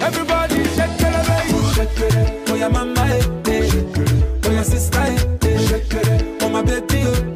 Everybody shake it, baby. Shake it. Oh, your mama, eh, eh. Oh, your sister, eh, eh. Shake it. Oh, my baby. Eh.